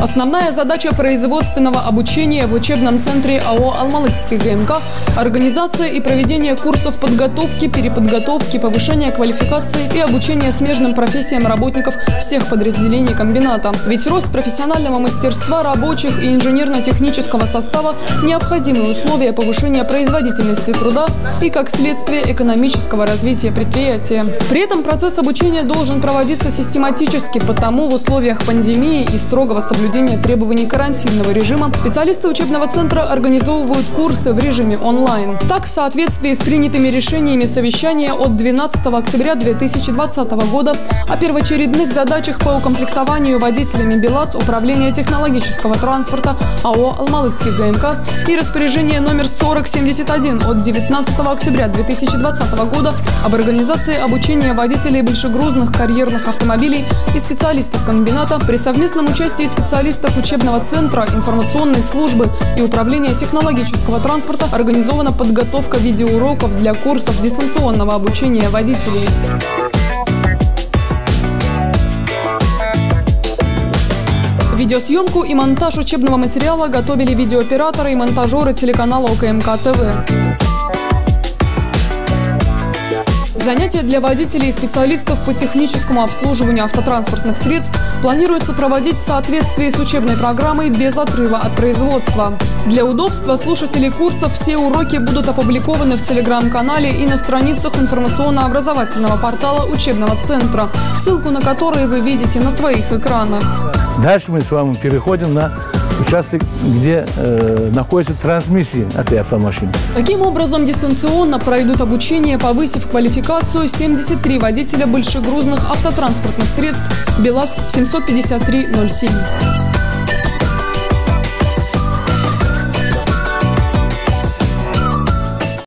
Основная задача производственного обучения в учебном центре АО «Алмалыкский ГМК» – организация и проведение курсов подготовки, переподготовки, повышения квалификации и обучения смежным профессиям работников всех подразделений комбината. Ведь рост профессионального мастерства рабочих и инженерно-технического состава – необходимые условия повышения производительности труда и, как следствие, экономического развития предприятия. При этом процесс обучения должен проводиться систематически, потому в условиях пандемии и строгого соблюдения соблюдения требований карантинного режима специалисты учебного центра организовывают курсы в режиме онлайн. Так, в соответствии с принятыми решениями совещания от 12 октября 2020 года о первоочередных задачах по укомплектованию водителями БелАЗ Управления технологического транспорта АО «Алмалыкский ГМК» и распоряжение номер 4071 от 19 октября 2020 года об организации обучения водителей большегрузных карьерных автомобилей и специалистов комбината при совместном участии специалистов специалистов учебного центра, информационной службы и управления технологического транспорта организована подготовка видеоуроков для курсов дистанционного обучения водителей. Видеосъемку и монтаж учебного материала готовили видеооператоры и монтажеры телеканала ОКМК ТВ. Занятия для водителей и специалистов по техническому обслуживанию автотранспортных средств планируется проводить в соответствии с учебной программой без отрыва от производства. Для удобства слушателей курсов все уроки будут опубликованы в телеграм-канале и на страницах информационно-образовательного портала учебного центра, ссылку на который вы видите на своих экранах. Дальше мы с вами переходим на участок, где э, находятся трансмиссии этой автомашины. Таким образом, дистанционно пройдут обучение, повысив квалификацию 73 водителя большегрузных автотранспортных средств БелАЗ 75307.